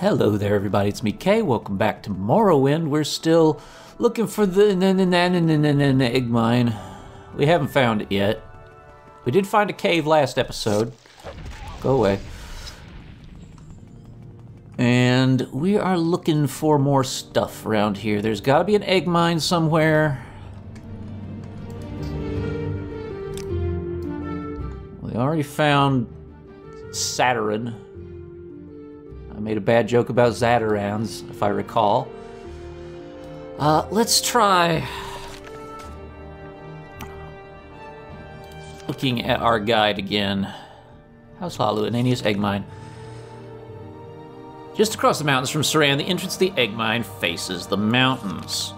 Hello there, everybody. It's me, Kay. Welcome back to Morrowind. We're still looking for the egg mine. We haven't found it yet. We did find a cave last episode. Go away. And we are looking for more stuff around here. There's got to be an egg mine somewhere. We already found Saturan. I made a bad joke about Zatarans, if I recall. Uh, let's try looking at our guide again. House Hlaalu, Ananias Egg Mine. Just across the mountains from Suran, the entrance to the egg mine faces the mountains.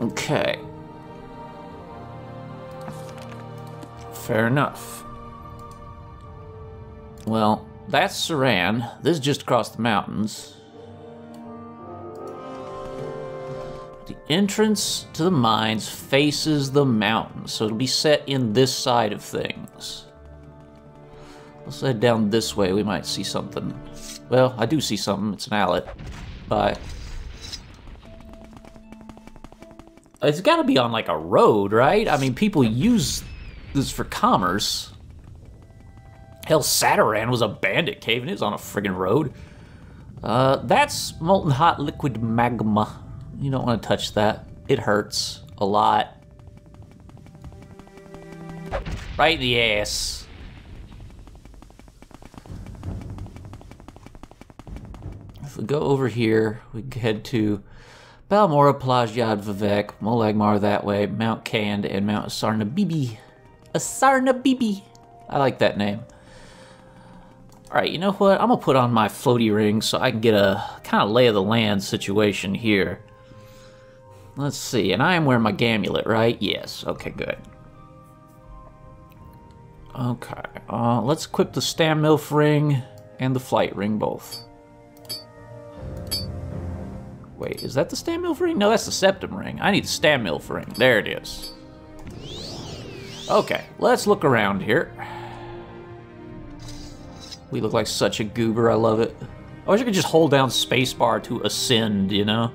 Okay. Fair enough. Well, that's Suran. This is just across the mountains. The entrance to the mines faces the mountains, so it'll be set in this side of things. Let's head down this way. We might see something. Well, I do see something. It's an Alit. Bye. It's got to be on like a road, right? I mean, people use this for commerce. Hell, Saturan was a bandit cave and it was on a friggin' road. Uh, that's molten hot liquid magma. You don't want to touch that. It hurts a lot. Right in the ass. If we go over here, we head to Balmora, Pelagiad, Vivec, Molag Mar that way, Mount Kand, and Mount Assarnibibi. Assarnibibi. I like that name. Alright, you know what? I'm gonna put on my floaty ring so I can get a kind of lay of the land situation here. Let's see, and I am wearing my gamulet, right? Yes, okay, good. Okay, uh, let's equip the Stammilf ring and the flight ring both. Wait, is that the Stammilf ring? No, that's the Septum ring. I need the Stammilf ring. There it is. Okay, let's look around here. We look like such a goober. I love it. I wish I could just hold down spacebar to ascend, you know?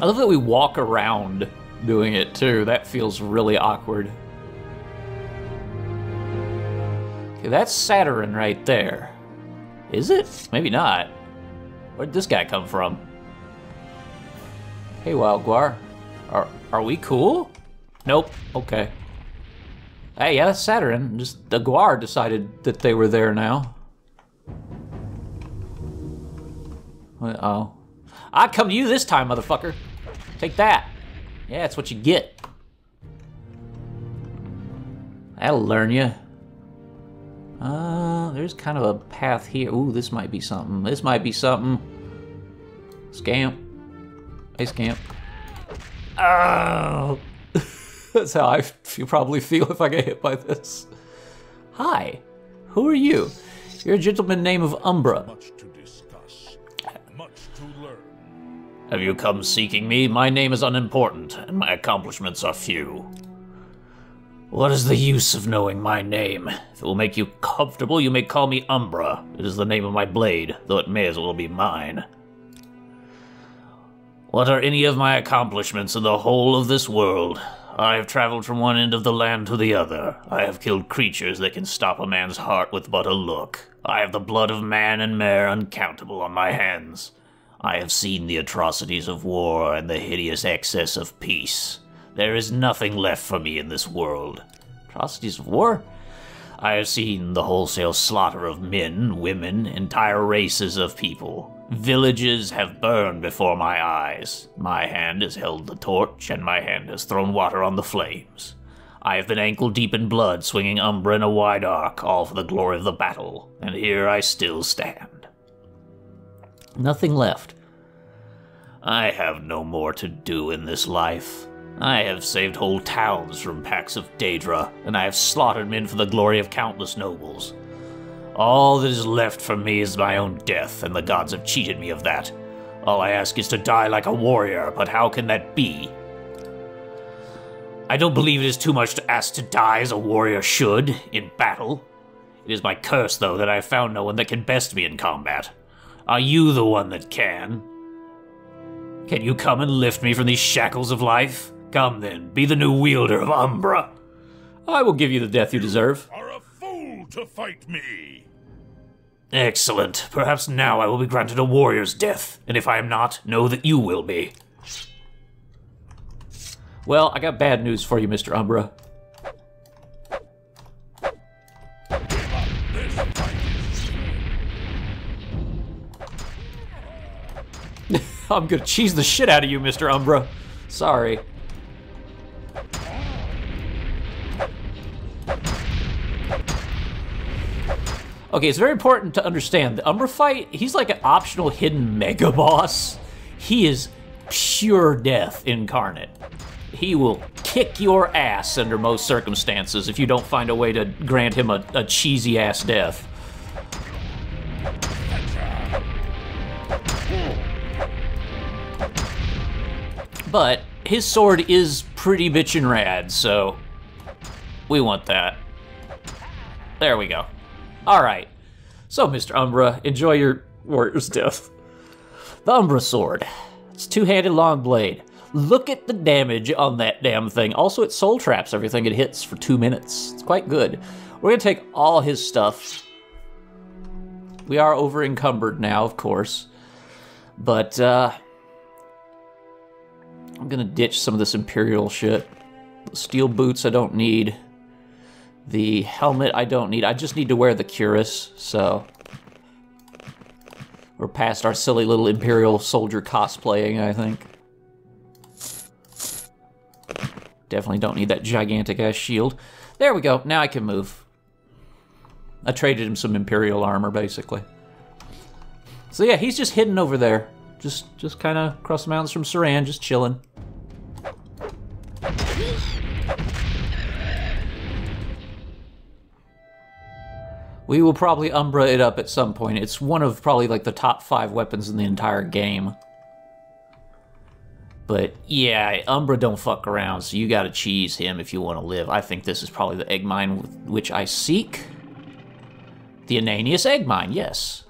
I love that we walk around doing it too. That feels really awkward. Okay, that's Saturan right there. Is it? Maybe not. Where'd this guy come from? Hey, Wild Guar. Are, are we cool? Nope. Okay. Hey, yeah, that's Saturan. Just the Guar decided that they were there now. Uh oh. I come to you this time, motherfucker. Take that. Yeah, that's what you get. That'll learn you. Uh, there's kind of a path here. Ooh, this might be something. This might be something. Scamp. Hey, Scamp. Oh! That's how I feel, probably feel if I get hit by this. Hi, who are you? You're a gentleman named of Umbra. Much to discuss, much to learn. Have you come seeking me? My name is unimportant, and my accomplishments are few. What is the use of knowing my name? If it will make you comfortable, you may call me Umbra. It is the name of my blade, though it may as well be mine. What are any of my accomplishments in the whole of this world? I have traveled from one end of the land to the other. I have killed creatures that can stop a man's heart with but a look. I have the blood of man and mare uncountable on my hands. I have seen the atrocities of war and the hideous excess of peace. There is nothing left for me in this world. Atrocities of war? I have seen the wholesale slaughter of men, women, entire races of people. Villages have burned before my eyes. My hand has held the torch, and my hand has thrown water on the flames. I have been ankle deep in blood, swinging Umbra in a wide arc, all for the glory of the battle, and here I still stand. Nothing left. I have no more to do in this life. I have saved whole towns from packs of Daedra, and I have slaughtered men for the glory of countless nobles. All that is left for me is my own death, and the gods have cheated me of that. All I ask is to die like a warrior, but how can that be? I don't believe it is too much to ask to die as a warrior should in battle. It is my curse, though, that I have found no one that can best me in combat. Are you the one that can? Can you come and lift me from these shackles of life? Come then, be the new wielder of Umbra. I will give you the death you deserve. Are a fool to fight me. Excellent. Perhaps now I will be granted a warrior's death, and if I am not, know that you will be. Well, I got bad news for you, Mr. Umbra. I'm gonna cheese the shit out of you, Mr. Umbra. Sorry. Okay, it's very important to understand the Umbra fight, he's like an optional hidden mega boss. He is pure death incarnate. He will kick your ass under most circumstances if you don't find a way to grant him a, a cheesy ass death. But his sword is pretty bitchin' rad, so we want that. There we go. All right. So, Mr. Umbra, enjoy your warrior's death. The Umbra sword. It's two-handed long blade. Look at the damage on that damn thing. Also, it soul traps everything it hits for two minutes. It's quite good. We're gonna take all his stuff. We are over encumbered now, of course. But, uh, I'm gonna ditch some of this Imperial shit. Steel boots I don't need. The helmet I don't need. I just need to wear the cuirass, so... We're past our silly little Imperial soldier cosplaying, I think. Definitely don't need that gigantic-ass shield. There we go. Now I can move. I traded him some Imperial armor, basically. So yeah, he's just hidden over there. Just, just kind of across the mountains from Suran, just chilling. We will probably Umbra it up at some point. It's one of probably like the top five weapons in the entire game. But yeah, Umbra don't fuck around, so you gotta cheese him if you want to live. I think this is probably the egg mine which I seek. The Ananias egg mine, yes.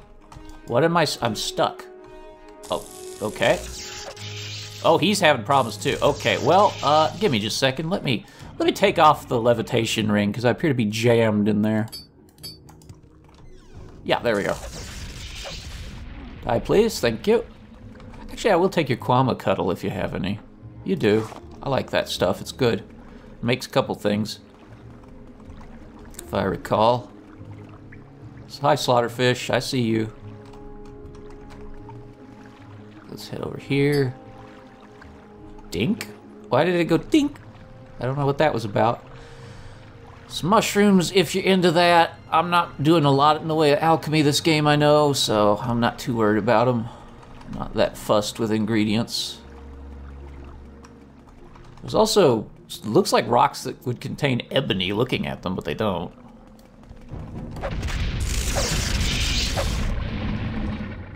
What am I? I'm stuck. Oh, okay. Oh, he's having problems too. Okay, well, uh, give me just a second. Let me let me take off the levitation ring because I appear to be jammed in there. Yeah, there we go. Die, please. Thank you. Actually, I will take your Kwama Cuttle if you have any. You do. I like that stuff. It's good. Makes a couple things. If I recall. Hi, Slaughterfish. I see you. Let's head over here. Dink? Why did it go dink? I don't know what that was about. Some mushrooms, if you're into that. I'm not doing a lot in the way of alchemy this game, I know, so I'm not too worried about them. Not that fussed with ingredients. There's also, looks like rocks that would contain ebony looking at them, but they don't.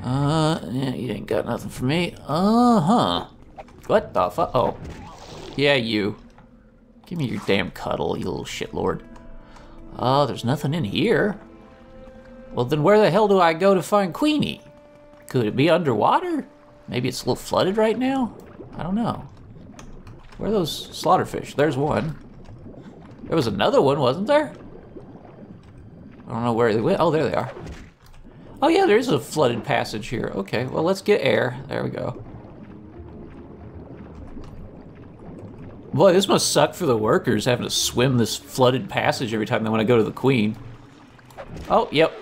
Uh, yeah, you ain't got nothing for me. Uh-huh. What the fuck? Oh. Yeah, you. Give me your damn cuttle, you little shitlord. Oh, there's nothing in here. Well, then where the hell do I go to find Queenie? Could it be underwater? Maybe it's a little flooded right now? I don't know. Where are those slaughterfish? There's one. There was another one, wasn't there? I don't know where they went. Oh, there they are. Oh yeah, there is a flooded passage here. Okay, well let's get air. There we go. Boy, this must suck for the workers having to swim this flooded passage every time they want to go to the queen. Oh, yep.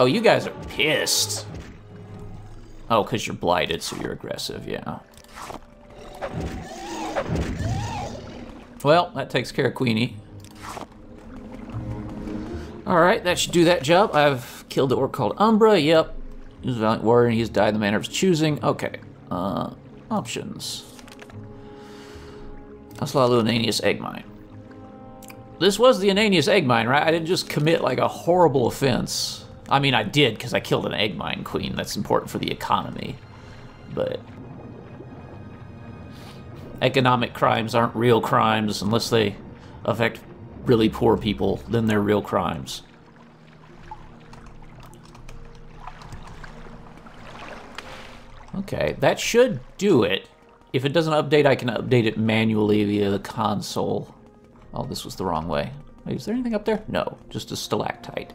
Oh, you guys are pissed. Oh, because you're blighted, so you're aggressive, yeah. Well, that takes care of Queenie. Alright, that should do that job. I've killed the orc called Umbra, yep. He was a valiant warrior and he's died in the manner of his choosing. Okay. Uh, options. Aslalu Ananias Egg Mine. This was the Ananias Egg Mine, right? I didn't just commit like a horrible offense. I mean, I did because I killed an egg mine queen. That's important for the economy. But economic crimes aren't real crimes unless they affect really poor people, then they're real crimes. Okay, that should do it. If it doesn't update, I can update it manually via the console. Oh, this was the wrong way. Wait, is there anything up there? No, just a stalactite.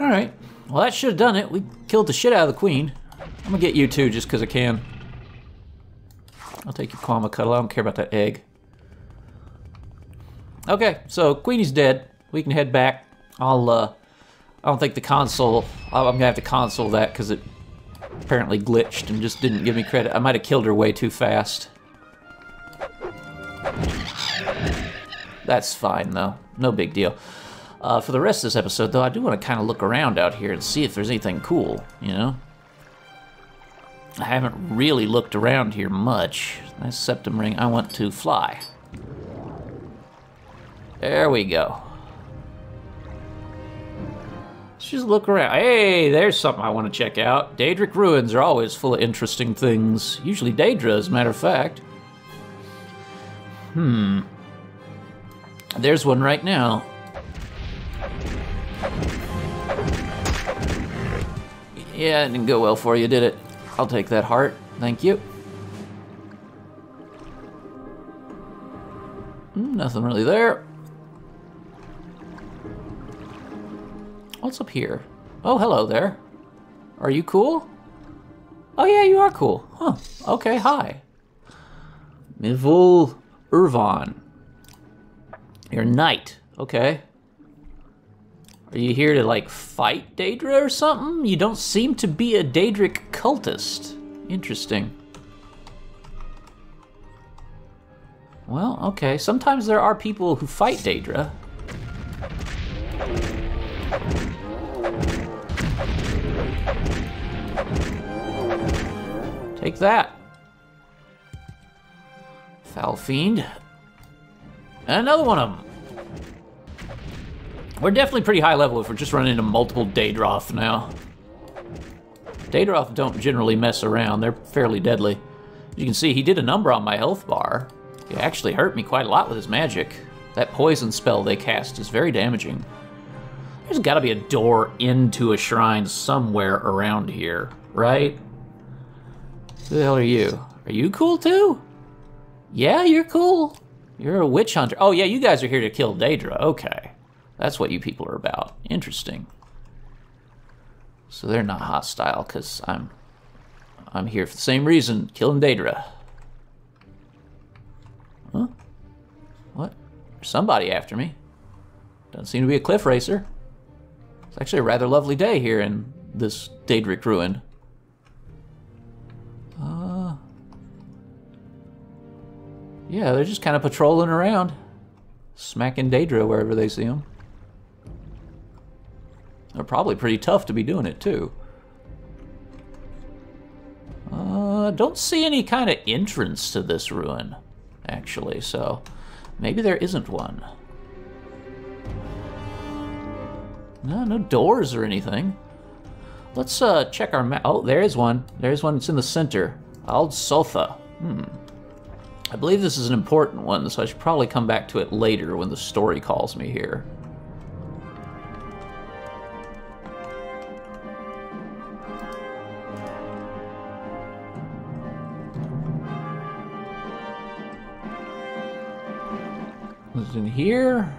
Alright, well that should have done it. We killed the shit out of the queen. I'm gonna get you too, just because I can. I'll take your Kwama Cuttle. I don't care about that egg. Okay, so Queenie's dead. We can head back. I'll, uh, I don't think the console, I'm gonna have to console that because it apparently glitched and just didn't give me credit. I might have killed her way too fast. That's fine though, no big deal. Uh, for the rest of this episode though, I do want to kind of look around out here and see if there's anything cool, you know? I haven't really looked around here much. Nice septum ring. I want to fly. There we go. Let's just look around. Hey, there's something I want to check out. Daedric ruins are always full of interesting things. Usually Daedra, as a matter of fact. Hmm. There's one right now. Yeah, it didn't go well for you, did it? I'll take that heart. Thank you. Mm, nothing really there. What's up here? Oh, hello there. Are you cool? Oh yeah, you are cool. Huh. Okay, hi. Mivul Irvan. You're knight. Okay. Are you here to like fight Daedra or something? You don't seem to be a Daedric cultist. Interesting. Well, okay. Sometimes there are people who fight Daedra. Take that. Foul Fiend. And another one of them. We're definitely pretty high level if we're just running into multiple Daedroth now. Daedroth don't generally mess around. They're fairly deadly. As you can see, he did a number on my health bar. He actually hurt me quite a lot with his magic. That poison spell they cast is very damaging. There's gotta be a door into a shrine somewhere around here, right? Who the hell are you? Are you cool too? Yeah, you're cool. You're a witch hunter. Oh yeah, you guys are here to kill Daedra. Okay. That's what you people are about. Interesting. So they're not hostile because I'm I'm here for the same reason, killing Daedra. Huh? What? There's somebody after me. Doesn't seem to be a cliff racer. It's actually a rather lovely day here in this Daedric ruin. Yeah, they're just kind of patrolling around, smacking Daedra wherever they see them. They're probably pretty tough to be doing it too. Uh, don't see any kind of entrance to this ruin, actually, so maybe there isn't one. No, no doors or anything. Let's uh, check our map. Oh, there is one. There's one. It's in the center. Ald Sotha. Hmm. I believe this is an important one, so I should probably come back to it later when the story calls me here. Was in here?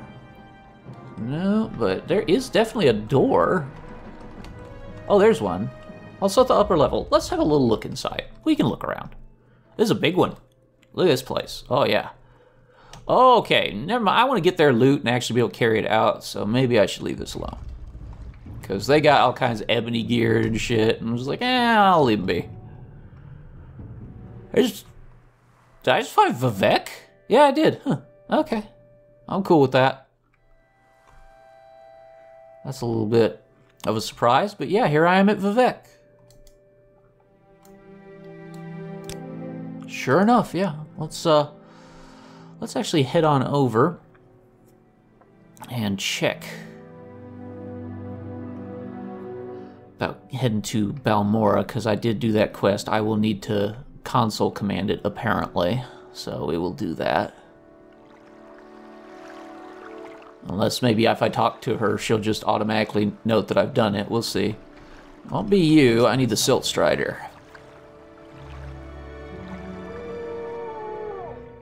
No, but there is definitely a door. Oh, there's one. Also at the upper level. Let's have a little look inside. We can look around. This is a big one. Look at this place. Oh, yeah. Okay, never mind. I want to get their loot and actually be able to carry it out, so maybe I should leave this alone. Because they got all kinds of ebony gear and shit, and I was like, eh, I'll leave them be. I just... Did I just find Vivec? Yeah, I did. Huh. Okay. I'm cool with that. That's a little bit of a surprise, but yeah, here I am at Vivec. Sure enough, yeah. Let's uh let's actually head on over and check. About heading to Balmora, because I did do that quest. I will need to console command it, apparently. So we will do that. Unless maybe if I talk to her, she'll just automatically note that I've done it. We'll see. Won't be you. I need the Silt Strider.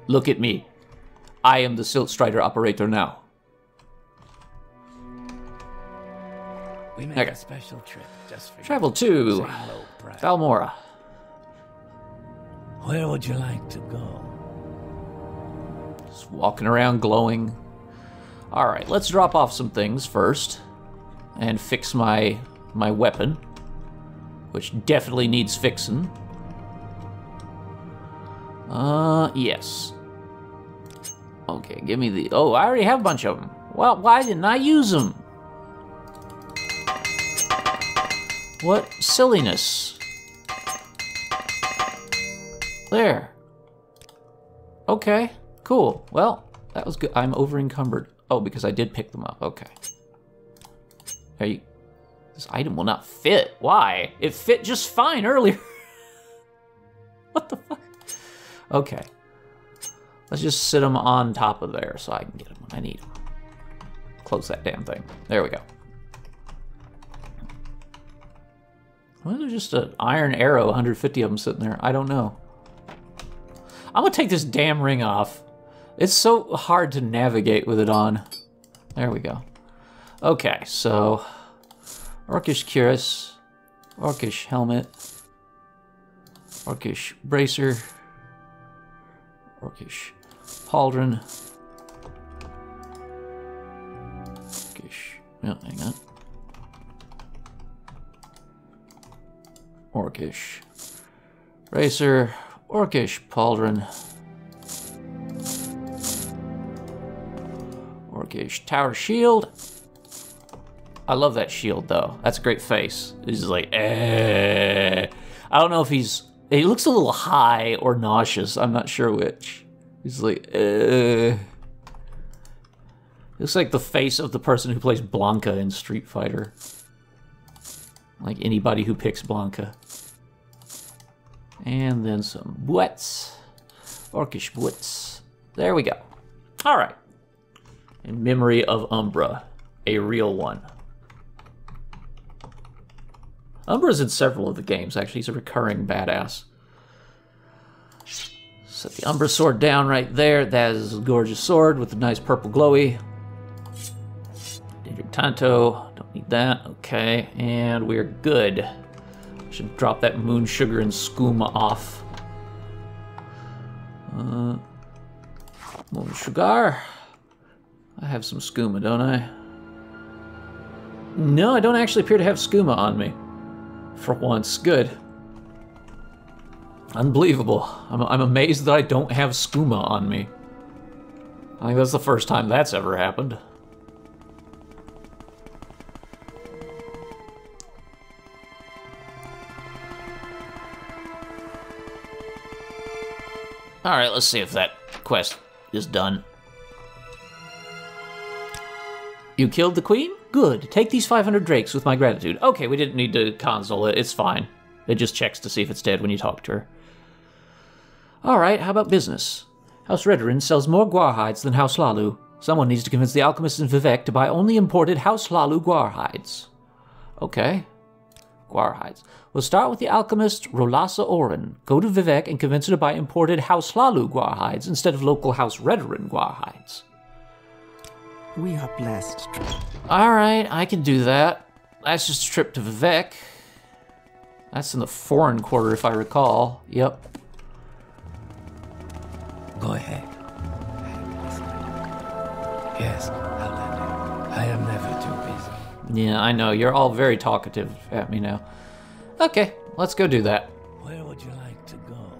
Look at me. I am the Silt Strider operator now. We make Okay. a special trip just for you. Travel to. Balmora. Where would you like to go? Just walking around glowing. All right, let's drop off some things first and fix my my weapon, which definitely needs fixing. Uh, yes. Okay, give me the. Oh, I already have a bunch of them. Well, why didn't I use them? What silliness. There. Okay, cool. Well, that was good. I'm over encumbered. Oh, because I did pick them up. Okay. You. This item will not fit. Why? It fit just fine earlier. what the fuck? Okay. Let's just sit them on top of there so I can get them when I need them. Close that damn thing. There we go. Why is there just an iron arrow, 150 of them sitting there? I don't know. I'm gonna take this damn ring off. It's so hard to navigate with it on. There we go. Okay, so Orcish cuirass, Orcish helmet, Orcish bracer, Orcish pauldron, Orcish. No, hang on. Orcish Racer. Orcish pauldron. Orcish tower shield. I love that shield though. That's a great face. He's like, eh. I don't know if he's. He looks a little high or nauseous. I'm not sure which. He's like, eh. Looks like the face of the person who plays Blanca in Street Fighter. Like anybody who picks Blanca. And then some boots. Orcish boots. There we go. All right. In memory of Umbra, a real one. Umbra's in several of the games, actually. He's a recurring badass. Set the Umbra sword down right there. That is a gorgeous sword with a nice purple glowy. Daedric Tanto, don't need that. Okay, and we're good. Should drop that moon sugar and skooma off. Uh, moon sugar. I have some skooma, don't I? No, I don't actually appear to have skooma on me. For once, good. Unbelievable. I'm, I'm amazed that I don't have skooma on me. I think that's the first time that's ever happened. Alright, let's see if that quest is done. You killed the queen? Good. Take these 500 drakes with my gratitude. Okay, we didn't need to console it. It's fine. It just checks to see if it's dead when you talk to her. All right, how about business? House Redoran sells more guar hides than House Hlaalu. Someone needs to convince the alchemists in Vivec to buy only imported House Hlaalu guar hides. Okay. Guar hides. We'll start with the alchemist Rolasa Orin. Go to Vivec and convince her to buy imported House Hlaalu guar hides instead of local House Redoran guar hides. We are blessed. All right, I can do that. That's just a trip to Vivec. That's in the foreign quarter, if I recall. Yep. Go ahead. Yes, I'll let you. I am never too busy. Yeah, I know. You're all very talkative at me now. Okay, let's go do that. Where would you like to go?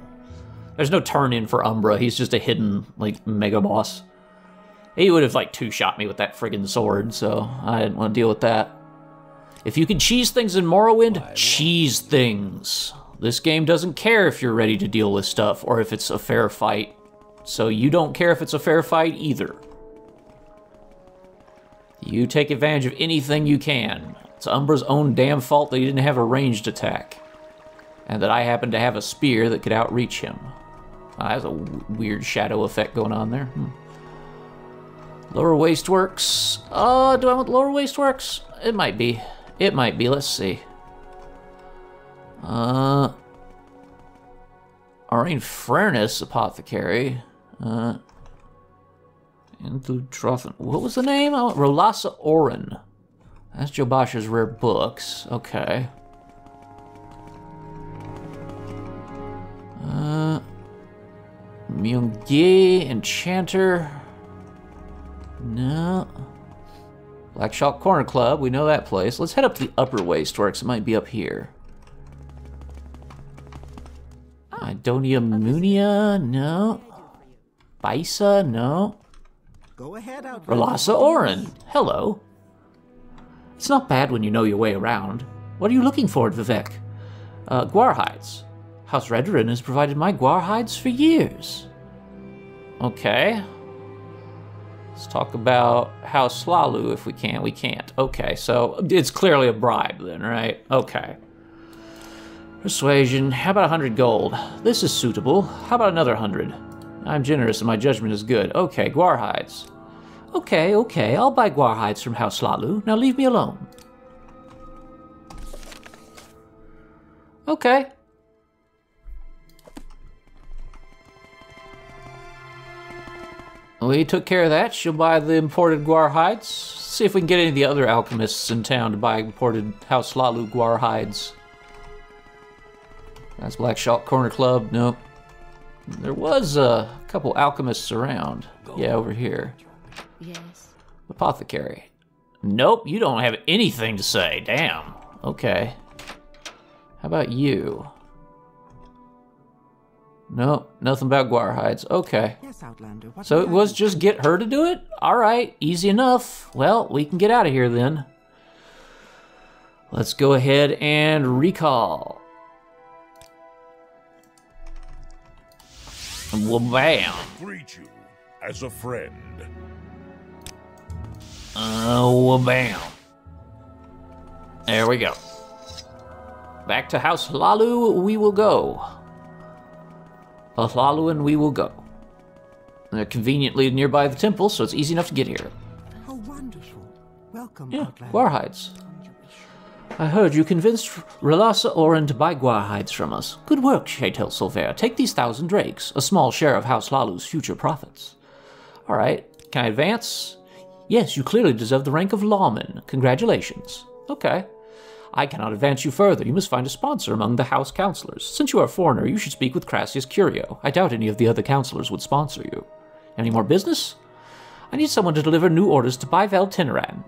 There's no turn in for Umbra. He's just a hidden, like, mega boss. He would have, like, two shot me with that friggin' sword, so I didn't want to deal with that. If you can cheese things in Morrowind, cheese things. This game doesn't care if you're ready to deal with stuff or if it's a fair fight. So you don't care if it's a fair fight either. You take advantage of anything you can. It's Umbra's own damn fault that he didn't have a ranged attack. And that I happened to have a spear that could outreach him. Oh, that's a w- weird shadow effect going on there. Hmm. Lower waste works. Oh, do I want lower waste works? It might be. It might be. Let's see. Uh, Aurane Frernis Apothecary. Uh, into Trothan. What was the name? Oh, Rolasa Orin. That's Jobasha's rare books. Okay. Uh, Miun-Gei Enchanter. No. Black Shalk Corner Club, we know that place. Let's head up to the upper wasteworks. It might be up here. Idonia Munia, no. Bisa, no. Go ahead, Outlander. Rolassa Orin, hello. It's not bad when you know your way around. What are you looking for at Vivec? Uh, guar hides. House Redoran has provided my guar hides for years. Okay. Let's talk about House Hlaalu if we can. We can't. Okay, so it's clearly a bribe then, right? Okay. Persuasion. How about a hundred gold? This is suitable. How about another hundred? I'm generous and my judgment is good. Okay, guar hides. Okay, okay, I'll buy guar hides from House Hlaalu. Now leave me alone. Okay. We took care of that. She'll buy the imported guar hides. See if we can get any of the other alchemists in town to buy imported House Hlaalu guar hides. That's Black Shalk Corner Club. Nope. There was a couple alchemists around. Yeah, over here. Yes. Apothecary. Nope, you don't have anything to say. Damn. Okay. How about you? Nope, nothing about guar hides. Okay. Yes, Outlander. What So it was have? just get her to do it? Alright, easy enough. Well, we can get out of here then. Let's go ahead and recall. Well, bam. Greet you as a friend. Uh, oh, well, bam. There we go. Back to House Hlaalu we will go. Uh, Laluan we will go. They're conveniently nearby the temple, so it's easy enough to get here. How wonderful. Welcome, Yeah, Outlander. guar hides. I heard you convinced Relasa Orin to buy guar hides from us. Good work, Chaytel Silver. Take these thousand drakes, a small share of House Hlaalu's future profits. All right, can I advance? Yes, you clearly deserve the rank of lawman. Congratulations. Okay. I cannot advance you further. You must find a sponsor among the House counselors. Since you are a foreigner, you should speak with Crassius Curio. I doubt any of the other counselors would sponsor you. Any more business? I need someone to deliver new orders to Bivale Teneran.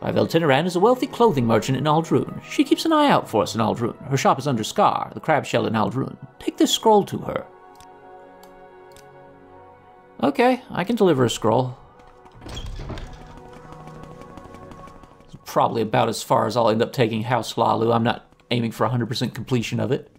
Bivale Teneran is a wealthy clothing merchant in Ald'ruhn. She keeps an eye out for us in Ald'ruhn. Her shop is under Scar, the crab shell in Ald'ruhn. Take this scroll to her. Okay, I can deliver a scroll. Probably about as far as I'll end up taking House Hlaalu. I'm not aiming for 100% completion of it.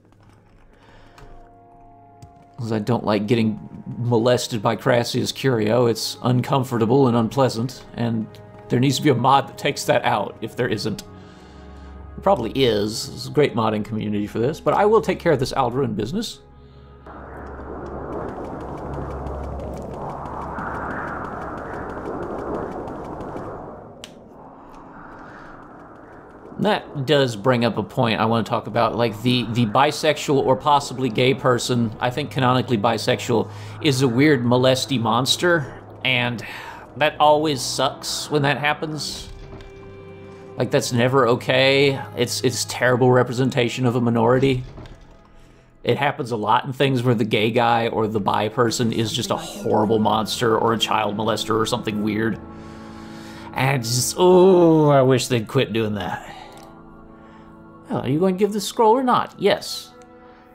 Because I don't like getting molested by Crassius Curio. It's uncomfortable and unpleasant, and there needs to be a mod that takes that out if there isn't. There probably is. There's a great modding community for this, but I will take care of this Ald'ruhn business. That does bring up a point I want to talk about. Like the the bisexual or possibly gay person, I think canonically bisexual, is a weird molesty monster, and that always sucks when that happens. Like that's never okay. It's it's terrible representation of a minority. It happens a lot in things where the gay guy or the bi person is just a horrible monster or a child molester or something weird. And just, oh, I wish they'd quit doing that. Well, are you going to give this scroll or not? Yes.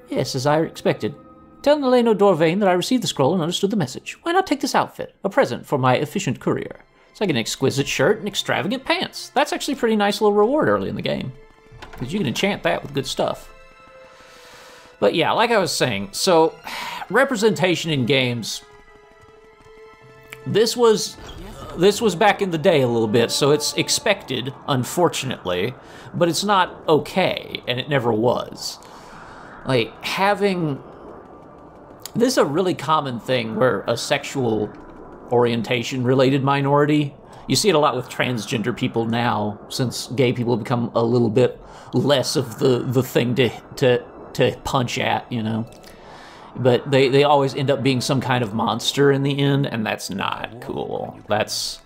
Yes, as I expected. Tell Nileno Dorvayn that I received the scroll and understood the message. Why not take this outfit? A present for my efficient courier. It's like an exquisite shirt and extravagant pants. That's actually a pretty nice little reward early in the game. Because you can enchant that with good stuff. But yeah, like I was saying, so representation in games. This was this was back in the day a little bit, so it's expected, unfortunately, but it's not okay, and it never was. Like, having. This is a really common thing where a sexual orientation related minority. You see it a lot with transgender people now, since gay people have become a little bit less of the, the thing to, to, to punch at, you know? but they, they always end up being some kind of monster in the end, and that's not cool. That's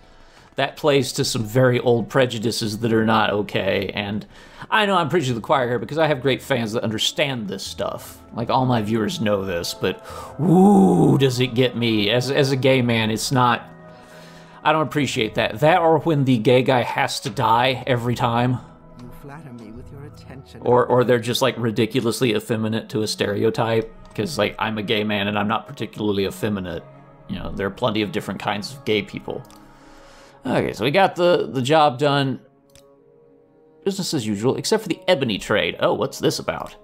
that plays to some very old prejudices that are not okay. And I know I'm preaching to the choir here because I have great fans that understand this stuff. Like all my viewers know this, but ooh, does it get me? As as a gay man, it's not. I don't appreciate that. That or when the gay guy has to die every time. You flatter me with your attention. Or or they're just like ridiculously effeminate to a stereotype because like I'm a gay man and I'm not particularly effeminate. You know, there are plenty of different kinds of gay people. Okay, so we got the the job done. Business as usual, except for the ebony trade. Oh, what's this about?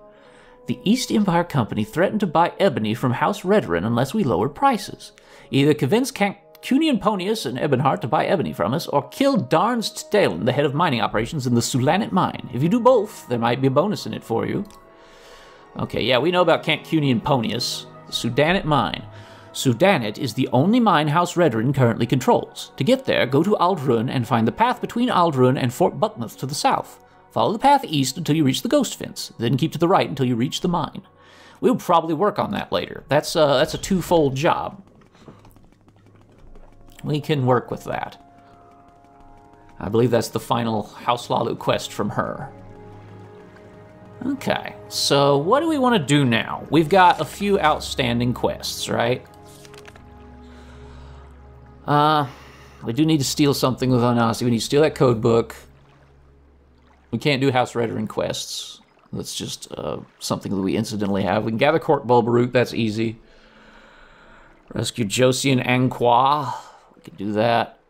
The East Empire Company threatened to buy ebony from House Redoran unless we lowered prices. Either convince Canctunian Ponius and Ebonheart to buy ebony from us, or kill Darnst Dalen, the head of mining operations in the Sudanit mine. If you do both, there might be a bonus in it for you. Okay, yeah, we know about Canctunian Ponius, the Sudanit mine. Sudanit is the only mine House Redoran currently controls. To get there, go to Ald'ruhn and find the path between Ald'ruhn and Fort Buckmoth to the south. Follow the path east until you reach the Ghost Fence, then keep to the right until you reach the mine. We'll probably work on that later. That's, uh, that's a twofold job. We can work with that. I believe that's the final House Hlaalu quest from her. Okay, so what do we want to do now? We've got a few outstanding quests, right? Uh, we do need to steal something with Onasi. We need to steal that code book. We can't do House Redoran quests. That's just uh, something that we incidentally have. We can gather Court Bulbaroot, that's easy. Rescue Josie and Anqua. We can do that.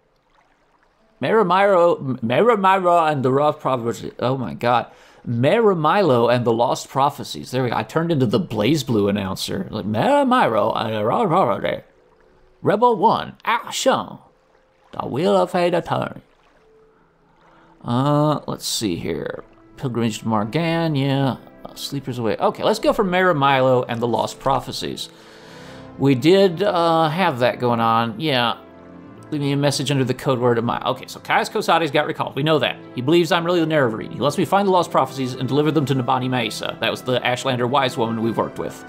Meramiro, Meramiro and the Rough Proverbs. Oh my god. Mehra Milo and the Lost Prophecies. There we go. I turned into the BlazBlue announcer. Like Meramiro and the Rebel 1, action! The Wheel of Fate turn. Uh, let's see here. Pilgrimage to Maar Gan, yeah. Uh, Sleepers Awake. Okay, let's go for Mehra Milo and the Lost Prophecies. We did uh, have that going on, yeah. Leave me a message under the code word of my. Okay, so Caius Cosades got recalled. We know that. He believes I'm really the Nerevarine. He lets me find the lost prophecies and deliver them to Nibani Maesa. That was the Ashlander wise woman we've worked with.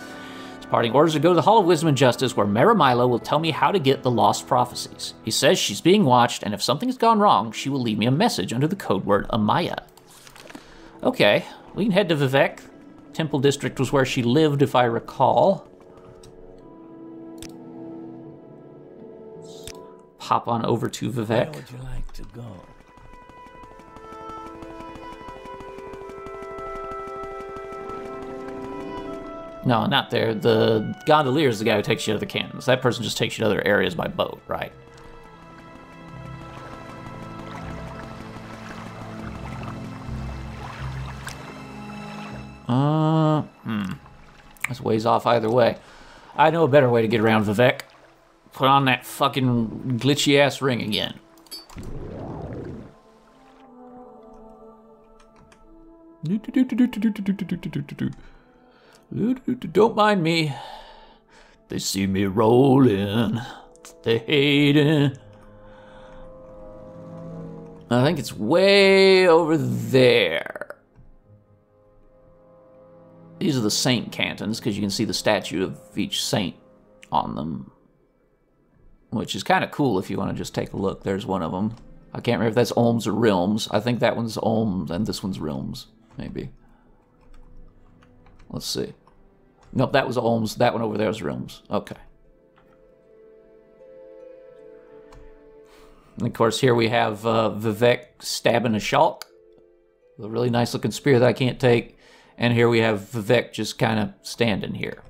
Parting orders to go to the Hall of Wisdom and Justice, where Mehra Milo will tell me how to get the lost prophecies. He says she's being watched, and if something has gone wrong, she will leave me a message under the code word Amaya. Okay, we can head to Vivec. Temple District was where she lived, if I recall. Pop on over to Vivec. Where would you like to go? No, not there. The gondolier is the guy who takes you to the cantons. That person just takes you to other areas by boat, right? Uh, hmm. That's ways off either way. I know a better way to get around Vivec. Put on that fucking glitchy ass ring again. Don't mind me. They see me rolling. They hate it. I think it's way over there. These are the saint cantons because you can see the statue of each saint on them which is kind of cool if you want to just take a look. There's one of them. I can't remember if that's Olms or Rilms. I think that one's Olms and this one's Rilms, maybe. Let's see. Nope, that was Olms. That one over there is Rilms. Okay. And of course, here we have uh, Vivec stabbing a Shulk. A really nice looking spear that I can't take. And here we have Vivec just kind of standing here.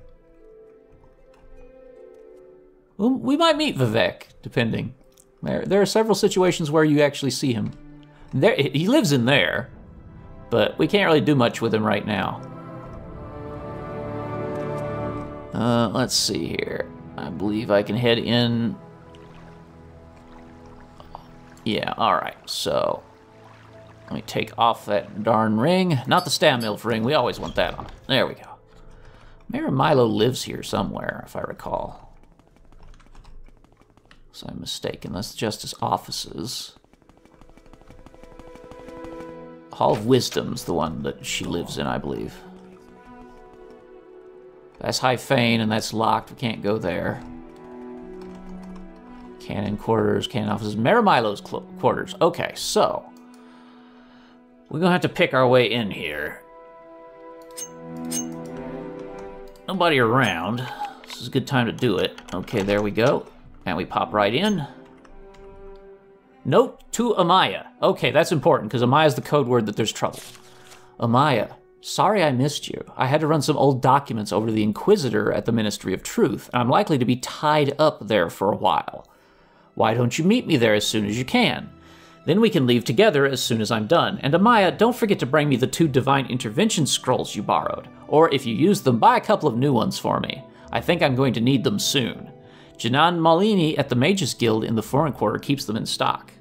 Well, we might meet Vivec, depending. There, there are several situations where you actually see him. There, he lives in there, but we can't really do much with him right now. Uh, let's see here. I believe I can head in Yeah, alright, so. Let me take off that darn ring. Not the Stamilf ring, we always want that on. There we go. Mehra Milo lives here somewhere, if I recall. So I'm mistaken. That's Justice offices. Hall of Wisdom's the one that she lives in, I believe. That's High Fane, and that's locked. We can't go there. Canon quarters, canon offices. Mehra Milo's quarters. Okay, so. We're gonna have to pick our way in here. Nobody around. This is a good time to do it. Okay, there we go. And we pop right in. Note to Amaya. Okay, that's important because Amaya's the code word that there's trouble. Amaya, sorry I missed you. I had to run some old documents over to the Inquisitor at the Ministry of Truth, and I'm likely to be tied up there for a while. Why don't you meet me there as soon as you can? Then we can leave together as soon as I'm done. And Amaya, don't forget to bring me the two Divine Intervention scrolls you borrowed. Or if you use them, buy a couple of new ones for me. I think I'm going to need them soon. Janan Malini at the Mages Guild in the Foreign Quarter keeps them in stock.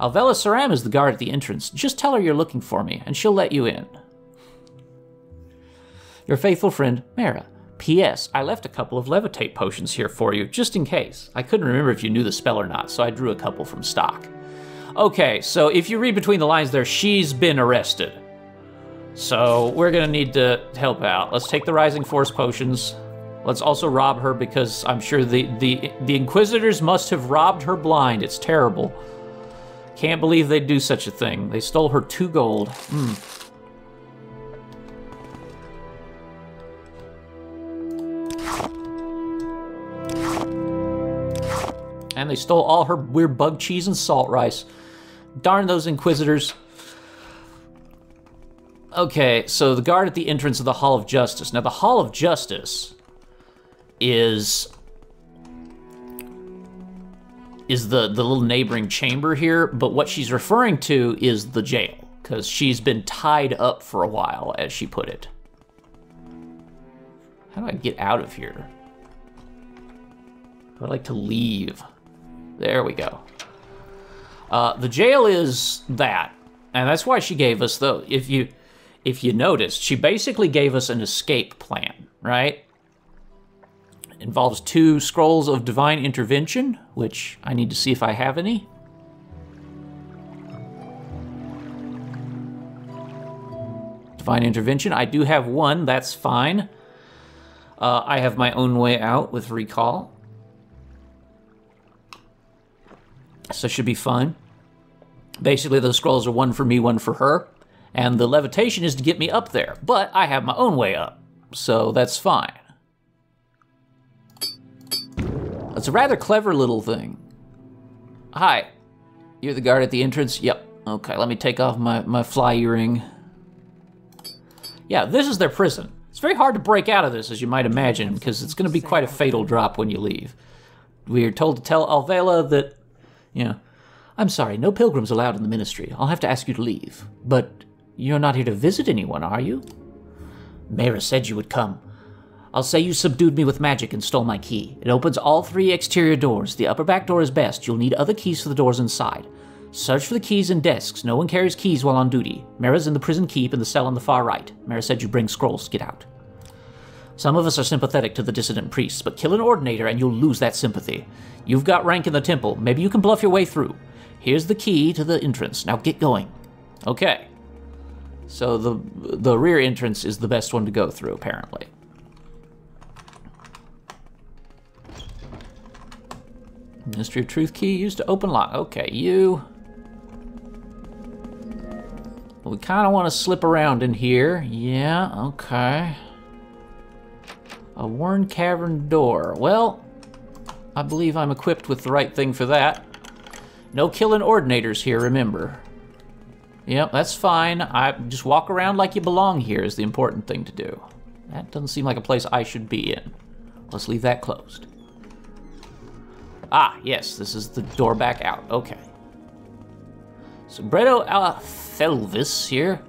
Alvela Saram is the guard at the entrance. Just tell her you're looking for me, and she'll let you in. Your faithful friend, Mehra. P.S. I left a couple of levitate potions here for you, just in case. I couldn't remember if you knew the spell or not, so I drew a couple from stock. Okay, so if you read between the lines there, she's been arrested. So we're gonna need to help out. Let's take the Rising Force potions. Let's also rob her because I'm sure the, the, the Inquisitors must have robbed her blind. It's terrible. Can't believe they'd do such a thing. They stole her two gold. Hmm. And they stole all her weird bug cheese and salt rice. Darn those Inquisitors. Okay, so the guard at the entrance of the Hall of Justice. Now, the Hall of Justice is is the the little neighboring chamber here, but what she's referring to is the jail because she's been tied up for a while, as she put it. How do I get out of here? I would like to leave. There we go. Uh, the jail is that, and that's why she gave us though. If you if you noticed, she basically gave us an escape plan, right? involves two scrolls of divine intervention, which I need to see if I have any. Divine intervention, I do have one, that's fine. Uh, I have my own way out with recall. So should be fun. Basically, those scrolls are one for me, one for her. And the levitation is to get me up there. But I have my own way up. So that's fine. It's a rather clever little thing. Hi. You're the guard at the entrance? Yep. Okay, let me take off my, my fly earring. Yeah, this is their prison. It's very hard to break out of this, as you might imagine, because it's going to be quite a fatal drop when you leave. We are told to tell Alvela that, know, I'm sorry, no pilgrims allowed in the ministry. I'll have to ask you to leave. But you're not here to visit anyone, are you? Mehra said you would come. I'll say you subdued me with magic and stole my key. It opens all three exterior doors. The upper back door is best. You'll need other keys for the doors inside. Search for the keys in desks. No one carries keys while on duty. Mehra's in the prison keep in the cell on the far right. Mehra said you bring scrolls. Get out. Some of us are sympathetic to the dissident priests, but kill an ordinator and you'll lose that sympathy. You've got rank in the temple. Maybe you can bluff your way through. Here's the key to the entrance. Now get going. Okay. So the the rear entrance is the best one to go through, apparently. Ministry of Truth key used to open lock. Okay, you. We kind of want to slip around in here. Yeah, okay. A worn cavern door. Well, I believe I'm equipped with the right thing for that. No killing ordinators here, remember. Yep, that's fine. I just walk around like you belong here is the important thing to do. That doesn't seem like a place I should be in. Let's leave that closed. Ah, yes, this is the door back out. Okay. Sombreto Thelvis here.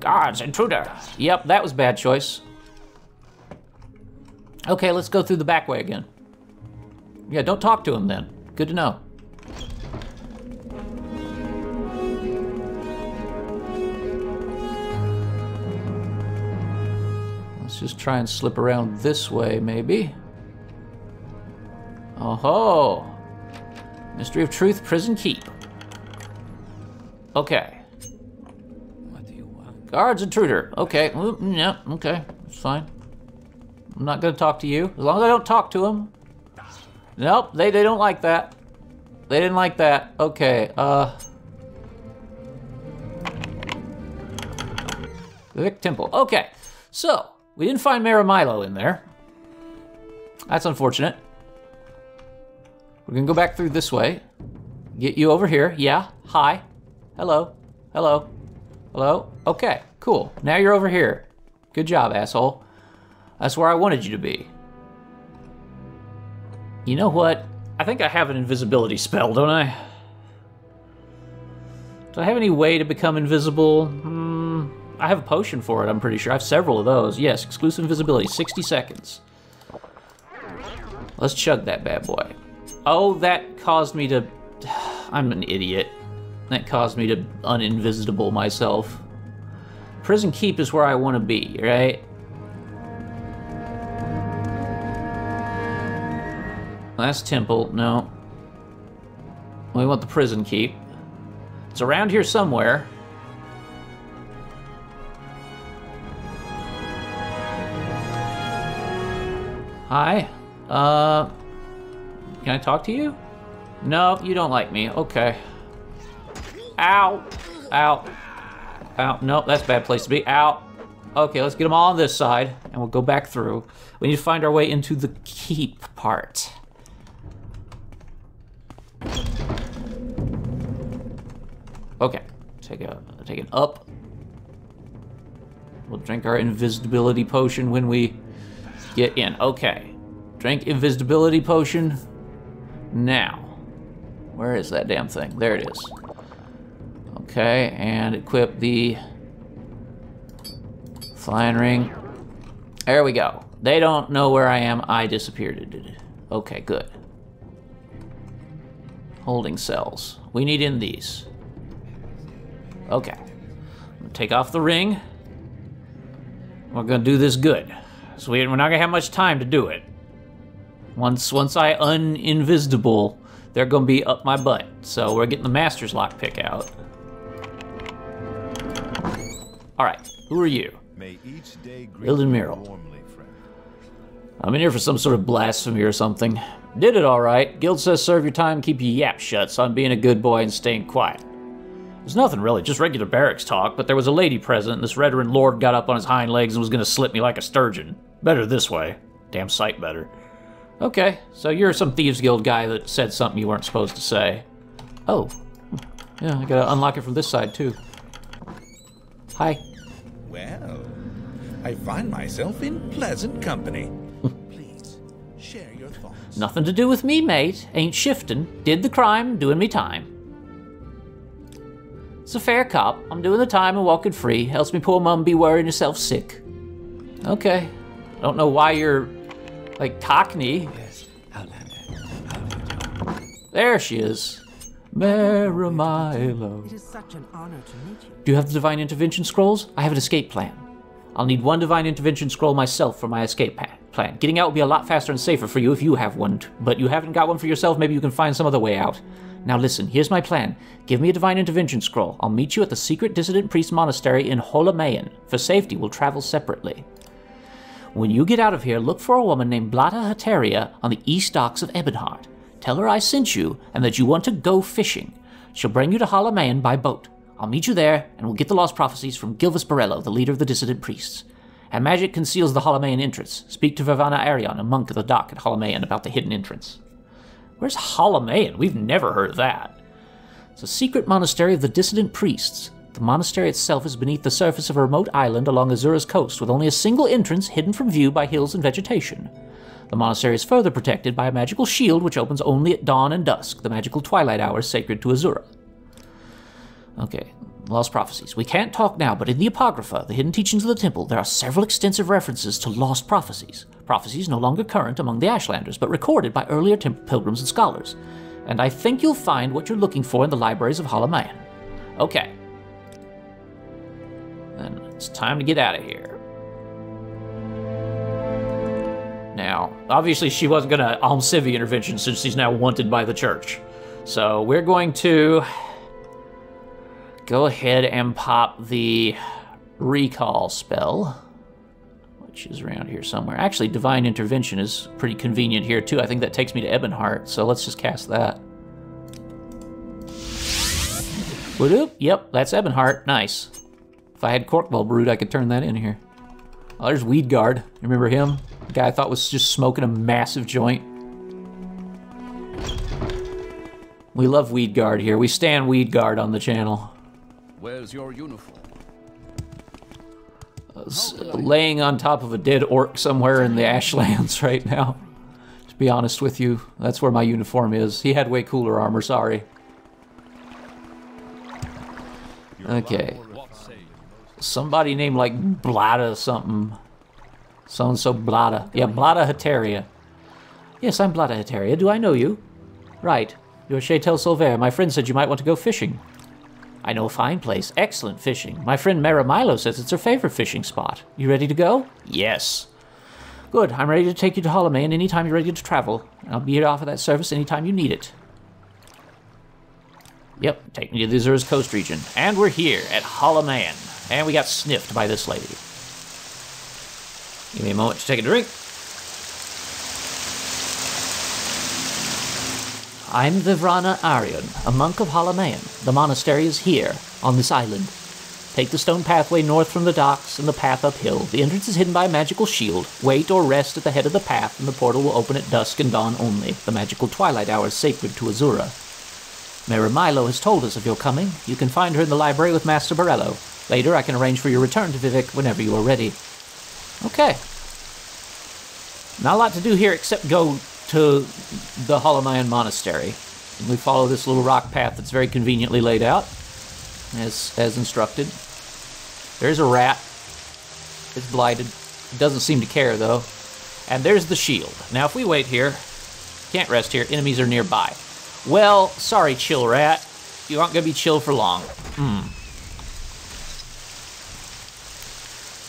Guards, intruder. Yep, that was bad choice. Okay, let's go through the back way again. Yeah, don't talk to him then. Good to know. Let's just try and slip around this way, maybe. Oh ho! Ministry of Truth, Prison Keep. Okay. What do you want? Guards, intruder. Okay. Ooh, yeah, okay. It's fine. I'm not gonna talk to you. As long as I don't talk to them. Nope, they, they don't like that. They didn't like that. Okay, uh. Vic Temple. Okay, so we didn't find Mehra Milo in there. That's unfortunate. We're gonna go back through this way. Get you over here. Yeah. Hi. Hello. Hello. Hello. Okay. Cool. Now you're over here. Good job, asshole. That's where I wanted you to be. You know what? I think I have an invisibility spell, don't I? Do I have any way to become invisible? Hmm. I have a potion for it, I'm pretty sure. I have several of those. Yes, exclusive invisibility, 60 seconds. Let's chug that bad boy. Oh, that caused me to. I'm an idiot. That caused me to uninvisible myself. Prison Keep is where I want to be, right? Last temple, no. We want the prison keep. It's around here somewhere. Hi. Uh, can I talk to you? No, you don't like me. Okay. Ow. Ow. Ow. Nope, that's a bad place to be. Ow. Okay, let's get them all on this side, and we'll go back through. We need to find our way into the keep part. Okay, take a take an up. We'll drink our invisibility potion when we get in. Okay, drink invisibility potion now. Where is that damn thing? There it is. Okay, and equip the flying ring. There we go. They don't know where I am. I disappeared. Okay, good. Holding cells. We need in these. Okay. I'm gonna take off the ring. We're gonna do this good. So we, we're not gonna have much time to do it. Once once I uninvisible, they're gonna be up my butt. So we're getting the master's lockpick out. Alright, who are you? May each day Ilden you warmly. I'm in here for some sort of blasphemy or something. Did it all right. Guild says serve your time, keep your yap shut, so I'm being a good boy and staying quiet. There's nothing really, just regular barracks talk, but there was a lady present, and this veteran lord got up on his hind legs and was gonna slip me like a sturgeon. Better this way. Damn sight better. Okay, so you're some Thieves Guild guy that said something you weren't supposed to say. Oh. Yeah, I gotta unlock it from this side too. Hi. Well, I find myself in pleasant company. Please, share your thoughts. Nothing to do with me, mate. Ain't shifting. Did the crime, doing me time. It's a fair cop. I'm doing the time and walking free. Helps me poor mum be worrying herself sick. Okay. I don't know why you're like Cockney. Yes, Outlander. How do you do? There she is. Mehra Milo. It is such an honor to meet you. Do you have the divine intervention scrolls? I have an escape plan. I'll need one divine intervention scroll myself for my escape pa- plan. Getting out will be a lot faster and safer for you if you have one, t- but you haven't got one for yourself, maybe you can find some other way out. Now listen, here's my plan. Give me a divine intervention scroll. I'll meet you at the secret dissident priest monastery in Holamayan. For safety, we'll travel separately. When you get out of here, look for a woman named Blatta Hateria on the east docks of Ebonheart. Tell her I sent you and that you want to go fishing. She'll bring you to Holamayan by boat. I'll meet you there, and we'll get the lost prophecies from Gilvas Barelo, the leader of the dissident priests. And magic conceals the Holamayan entrance. Speak to Vivana Arion, a monk at the dock at Holamayan, about the hidden entrance. Where's Holamayan? We've never heard that. It's a secret monastery of the dissident priests. The monastery itself is beneath the surface of a remote island along Azura's coast, with only a single entrance hidden from view by hills and vegetation. The monastery is further protected by a magical shield which opens only at dawn and dusk, the magical twilight hours sacred to Azura. Okay, Lost Prophecies. We can't talk now, but in the Apocrypha, the hidden teachings of the temple, there are several extensive references to lost prophecies. Prophecies no longer current among the Ashlanders, but recorded by earlier pilgrims and scholars. And I think you'll find what you're looking for in the libraries of Holamayan. Okay. Then it's time to get out of here. now. Obviously, she wasn't going to Almsivi intervention since she's now wanted by the church. So we're going to go ahead and pop the recall spell, which is around here somewhere. Actually, divine intervention is pretty convenient here too. I think that takes me to Ebonheart, so let's just cast that. Whoop, yep, that's Ebonheart. Nice. If I had Corkball Brood, I could turn that in here. Oh, there's Weedguard. Remember him? The guy I thought was just smoking a massive joint. We love Weedguard here. We stand Weedguard on the channel. Where's your uniform? S- uh, laying on top of a dead orc somewhere in the Ashlands right now. To be honest with you, that's where my uniform is. He had way cooler armor, sorry. Okay. Somebody named like Blatta something. So and so Blatta. Yeah, Blatta Hateria. Yes, I'm Blatta Hateria. Do I know you? Right. You're Chaytel Silver. My friend said you might want to go fishing. I know a fine place. Excellent fishing. My friend Mehra Milo says it's her favorite fishing spot. You ready to go? Yes. Good. I'm ready to take you to Holamayan anytime you're ready to travel. I'll be here to offer that service anytime you need it. Yep, take me to the Azura's Coast region. And we're here at Holamayan. And we got sniffed by this lady. Give me a moment to take a drink. I'm Vivrana Arion, a monk of Holamayan. The monastery is here, on this island. Take the stone pathway north from the docks and the path uphill. The entrance is hidden by a magical shield. Wait or rest at the head of the path, and the portal will open at dusk and dawn only. The magical twilight hour is sacred to Azura. Mehra Milo has told us of your coming. You can find her in the library with Master Barelo. Later, I can arrange for your return to Vivec whenever you are ready. Okay. Not a lot to do here except go to the Holamayan Monastery. And we follow this little rock path that's very conveniently laid out, as as instructed. There's a rat. It's blighted. It doesn't seem to care though. And there's the shield. Now, if we wait here, can't rest here. Enemies are nearby. Well, sorry, chill rat. You aren't gonna be chill for long. Hmm.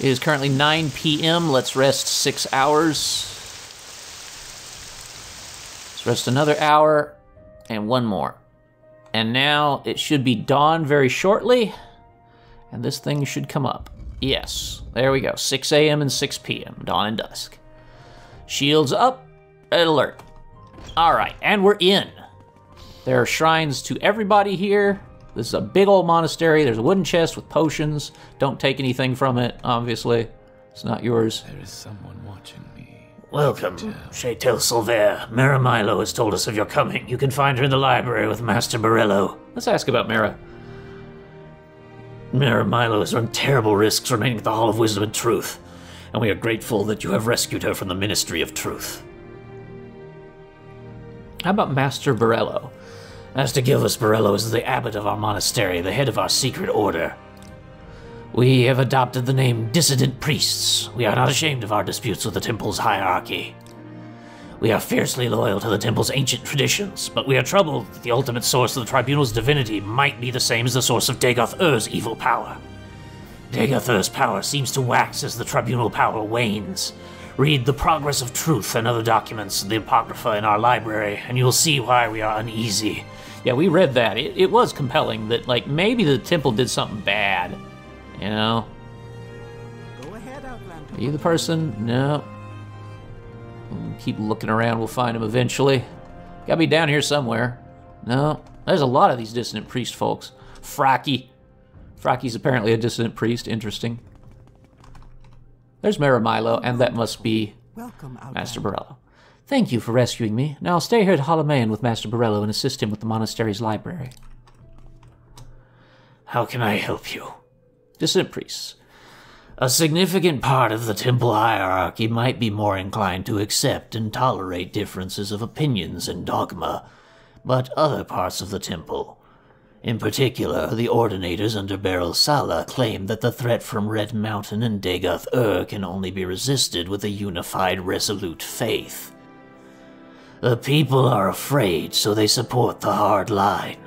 It is currently 9 p.m. Let's rest six hours. Rest another hour and one more. And now it should be dawn very shortly, and this thing should come up. Yes, there we go. 6 a.m. and 6 p.m. Dawn and dusk. Shields up, alert. All right, and we're in. There are shrines to everybody here. This is a big old monastery. There's a wooden chest with potions. Don't take anything from it, obviously. It's not yours. There is someone watching. Welcome, Chaytel Silver. Mehra Milo has told us of your coming. You can find her in the library with Master Barelo. Let's ask about Mehra. Mehra Milo has run terrible risks remaining at the Hall of Wisdom and Truth, and we are grateful that you have rescued her from the Ministry of Truth. How about Master Barelo? Master Gilvas Barelo is the abbot of our monastery, the head of our secret order. We have adopted the name Dissident Priests. We are not ashamed of our disputes with the temple's hierarchy. We are fiercely loyal to the temple's ancient traditions, but we are troubled that the ultimate source of the tribunal's divinity might be the same as the source of Dagoth Ur's evil power. Dagoth Ur's power seems to wax as the tribunal power wanes. Read The Progress of Truth and other documents in the Apocrypha in our library, and you'll see why we are uneasy. Yeah, we read that. It, it was compelling that, like, maybe the temple did something bad. You know? Go ahead, Are you the person? No. We'll keep looking around. We'll find him eventually. Gotta be down here somewhere. No. There's a lot of these dissonant priest folks. Fraki. Fraki's apparently a dissonant priest. Interesting. There's Mehra Milo, and that must be Welcome, Master Barelo. Thank you for rescuing me. Now I'll stay here at Holamayan with Master Barelo and assist him with the monastery's library. How can I help you? Dissonant priests. A significant part of the temple hierarchy might be more inclined to accept and tolerate differences of opinions and dogma, but other parts of the temple, in particular the ordinators under Berel Sala, claim that the threat from Red Mountain and Dagoth Ur can only be resisted with a unified, resolute faith. The people are afraid, so they support the hard line.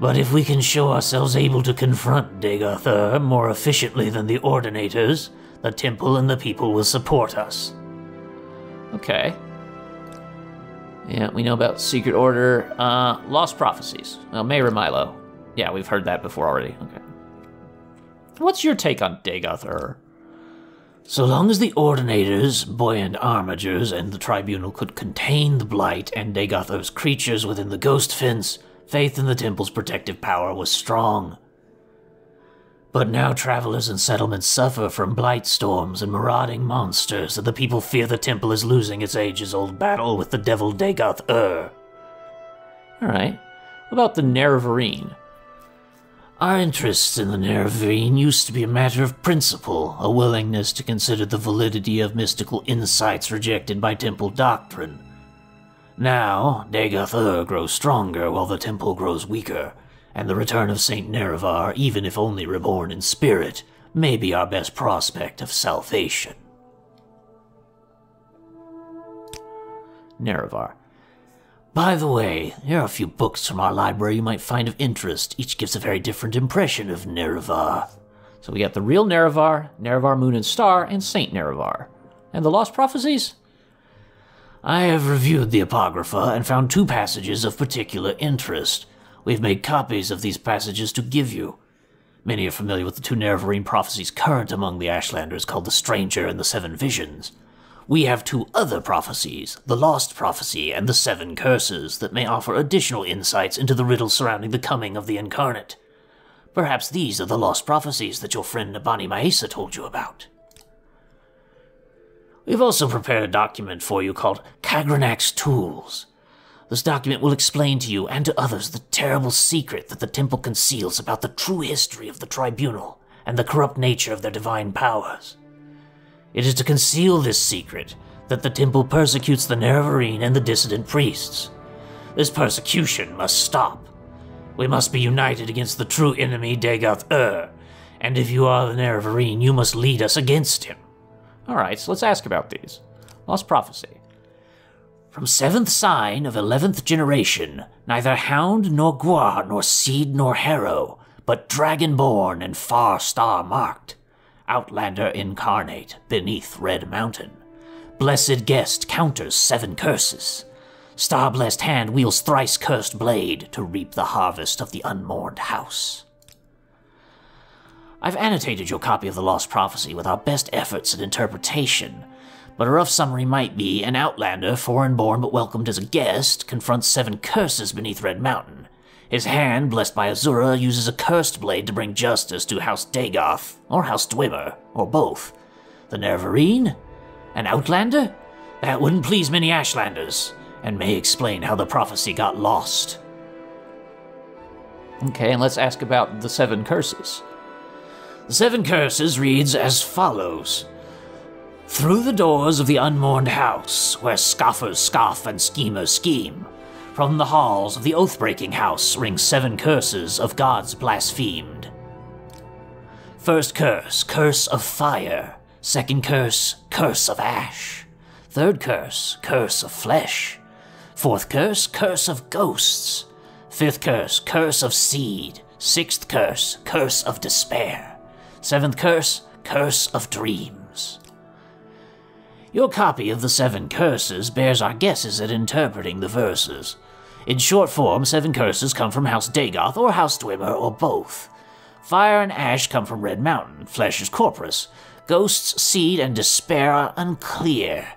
But if we can show ourselves able to confront Dagoth Ur more efficiently than the Ordinators, the temple and the people will support us. Okay. Yeah, we know about Secret Order. Uh, Lost Prophecies. Well, Mehra Milo. Yeah, we've heard that before already. Okay. What's your take on Dagoth Ur? So long as the Ordinators, buoyant armigers, and the Tribunal could contain the Blight and Dagoth Ur's creatures within the Ghost Fence, faith in the Temple's protective power was strong. But now travelers and settlements suffer from blight storms and marauding monsters, and the people fear the temple is losing its ages old battle with the devil Dagoth Ur. Alright. About the Nerevarine? Our interests in the Nerevarine used to be a matter of principle, a willingness to consider the validity of mystical insights rejected by temple doctrine. Now, Dagoth Ur grows stronger while the temple grows weaker, and the return of Saint Nerevar, even if only reborn in spirit, may be our best prospect of salvation. Nerevar. By the way, here are a few books from our library you might find of interest. Each gives a very different impression of Nerevar. So we got the real Nerevar, Nerevar Moon and Star, and Saint Nerevar. And the Lost Prophecies? I have reviewed the Apocrypha and found two passages of particular interest. We've made copies of these passages to give you. Many are familiar with the two Nerevarine prophecies current among the Ashlanders called the Stranger and the Seven Visions. We have two other prophecies, the Lost Prophecy and the Seven Curses, that may offer additional insights into the riddle surrounding the coming of the Incarnate. Perhaps these are the Lost Prophecies that your friend Nibani Maesa told you about. We've also prepared a document for you called Kagrenac's Tools. This document will explain to you and to others the terrible secret that the temple conceals about the true history of the tribunal and the corrupt nature of their divine powers. It is to conceal this secret that the temple persecutes the Nerevarine and the dissident priests. This persecution must stop. We must be united against the true enemy Dagoth Ur, and if you are the Nerevarine, you must lead us against him. Alright, so let's ask about these. Lost Prophecy. From seventh sign of eleventh generation, neither hound nor guar nor seed nor harrow, but dragonborn and far star marked. Outlander incarnate beneath Red Mountain. Blessed guest counters seven curses. Star blessed hand wields thrice cursed blade to reap the harvest of the unmourned house. I've annotated your copy of the Lost Prophecy with our best efforts at interpretation, but a rough summary might be an outlander, foreign born but welcomed as a guest, confronts seven curses beneath Red Mountain. His hand, blessed by Azura, uses a cursed blade to bring justice to House Dagoth, or House Dwemer, or both. The Nerevarine? An outlander? That wouldn't please many Ashlanders, and may explain how the prophecy got lost. Okay, and let's ask about the seven curses. The seven curses reads as follows. Through the doors of the unmourned house, where scoffers scoff and schemers scheme, from the halls of the oath breaking house ring seven curses of gods blasphemed. First curse, curse of fire. Second curse, curse of ash. Third curse, curse of flesh. Fourth curse, curse of ghosts. Fifth curse, curse of seed. Sixth curse, curse of despair. Seventh curse, curse of dreams. Your copy of the Seven Curses bears our guesses at interpreting the verses. In short form, Seven Curses come from House Dagoth or House Dwemer or both. Fire and ash come from Red Mountain, flesh is Corprus. Ghosts, seed, and despair are unclear.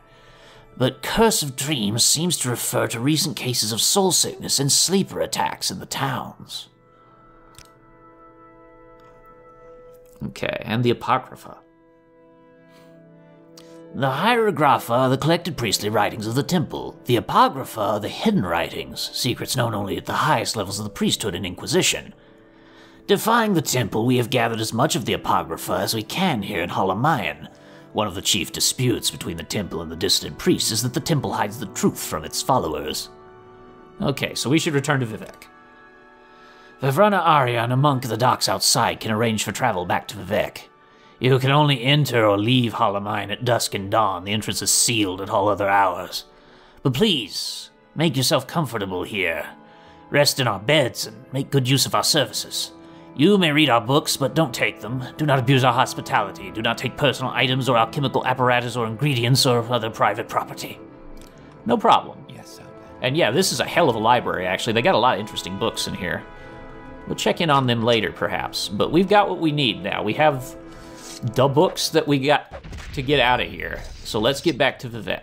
But Curse of Dreams seems to refer to recent cases of soul sickness and sleeper attacks in the towns. Okay, and the Apocrypha. The Hieroglypha are the collected priestly writings of the temple. The Apocrypha are the hidden writings, secrets known only at the highest levels of the priesthood and Inquisition. Defying the temple, we have gathered as much of the Apocrypha as we can here in Holamayan. One of the chief disputes between the temple and the dissident priests is that the temple hides the truth from its followers. Okay, so we should return to Vivec. Vivrana Aryan, a monk at the docks outside, can arrange for travel back to Vivec. You can only enter or leave Holamayan at dusk and dawn. The entrance is sealed at all other hours. But please, make yourself comfortable here. Rest in our beds and make good use of our services. You may read our books, but don't take them. Do not abuse our hospitality. Do not take personal items or alchemical apparatus or ingredients or other private property. no problem. Yes, Outlander. And yeah, this is a hell of a library, actually. They got a lot of interesting books in here. We'll check in on them later, perhaps. But we've got what we need now. We have the books that we got to get out of here. So let's get back to Vivec.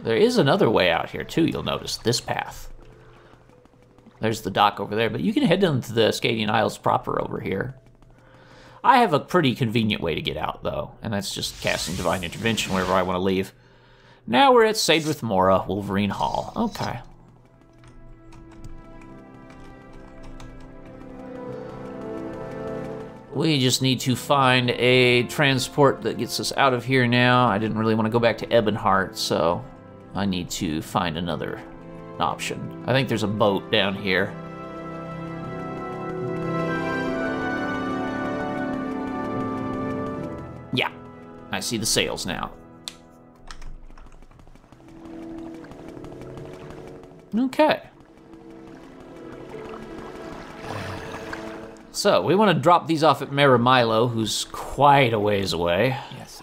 There is another way out here, too, you'll notice. This path. There's the dock over there, but you can head down to the Ascadian Isles proper over here. I have a pretty convenient way to get out, though, and that's just casting Divine Intervention wherever I want to leave. Now we're at Sadrith Mora, Wolverine Hall. Okay. We just need to find a transport that gets us out of here now. I didn't really want to go back to Ebonheart, so I need to find another option. I think there's a boat down here. Yeah, I see the sails now. Okay. So, we want to drop these off at Mehra Milo, who's quite a ways away. Yes,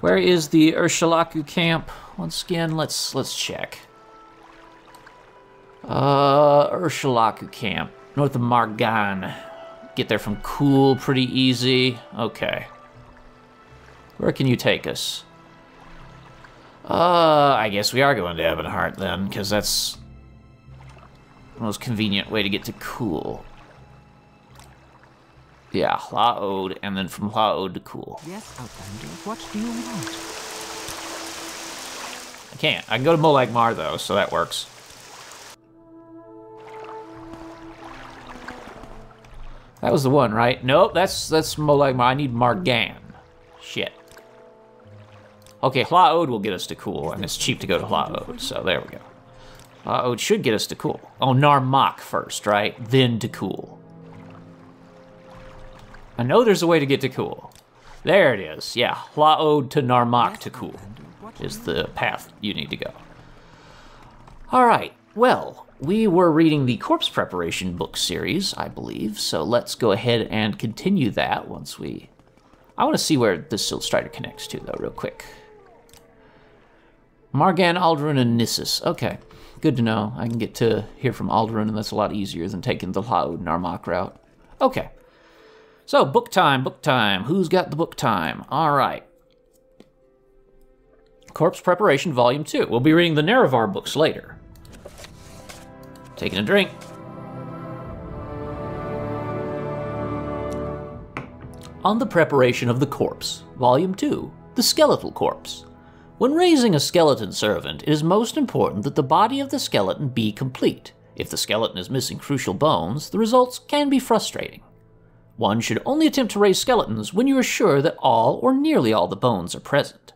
Where is the Urshilaku camp? Once again, let's let's check. Uh, Urshilaku camp, north of Maar Gan. Get there from Khuul pretty easy. Okay. Where can you take us? Uh, I guess we are going to Ebonheart then, because that's the most convenient way to get to Khuul. Yeah, Hla Oad, and then from Hla Oad to Khuul. Yes, Outlander. What do you want? I can't. I can go to Molag Mar though, so that works. That was the one, right? Nope, that's that's Molag Mar. I need Maar Gan. Okay, Hla Oad will get us to Khuul, and it's cheap to go to Hla Oad, so there we go. Hla Oad should get us to Khuul. Oh, Gnaar Mok first, right? Then to Khuul. I know there's a way to get to Khuul. There it is. Yeah, Hla Oad to Gnaar Mok to Khuul is the path you need to go. All right. Well, we were reading the corpse preparation book series, I believe, so let's go ahead and continue that once we. I want to see where this Silt Strider connects to, though, real quick. Margan, Ald'ruhn, and Gnisis. Okay, good to know. I can get to here from Ald'ruhn, and that's a lot easier than taking the Hla Oad Gnaar Mok route. Okay. So, book time, book time. Who's got the book time? All right. Corpse Preparation Volume 2. We'll be reading the Nerevar books later. Taking a drink. On the Preparation of the Corpse, Volume 2 The Skeletal Corpse. When raising a skeleton servant, it is most important that the body of the skeleton be complete. If the skeleton is missing crucial bones, the results can be frustrating. One should only attempt to raise skeletons when you are sure that all or nearly all the bones are present.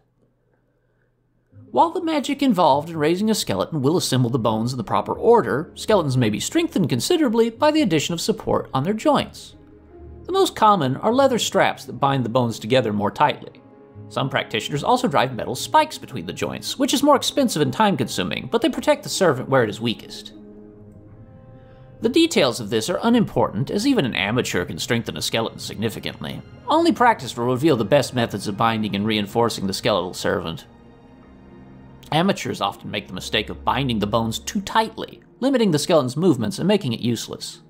While the magic involved in raising a skeleton will assemble the bones in the proper order, skeletons may be strengthened considerably by the addition of support on their joints. The most common are leather straps that bind the bones together more tightly. Some practitioners also drive metal spikes between the joints, which is more expensive and time consuming, but they protect the servant where it is weakest. The details of this are unimportant, as even an amateur can strengthen a skeleton significantly. Only practice will reveal the best methods of binding and reinforcing the skeletal servant. Amateurs often make the mistake of binding the bones too tightly, limiting the skeleton's movements and making it useless.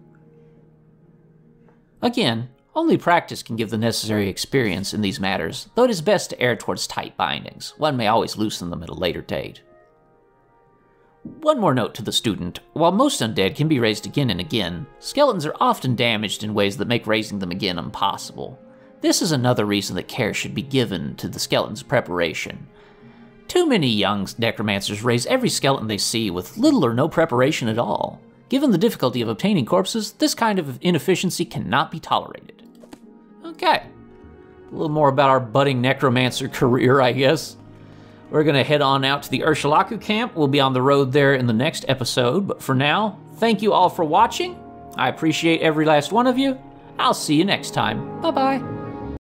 Again, only practice can give the necessary experience in these matters, though it is best to err towards tight bindings. One may always loosen them at a later date. One more note to the student while most undead can be raised again and again, skeletons are often damaged in ways that make raising them again impossible. This is another reason that care should be given to the skeleton's preparation. Too many young necromancers raise every skeleton they see with little or no preparation at all. Given the difficulty of obtaining corpses, this kind of inefficiency cannot be tolerated. Okay. A little more about our budding necromancer career, I guess. We're going to head on out to the Urshilaku camp. We'll be on the road there in the next episode. But for now, thank you all for watching. I appreciate every last one of you. I'll see you next time. Bye bye.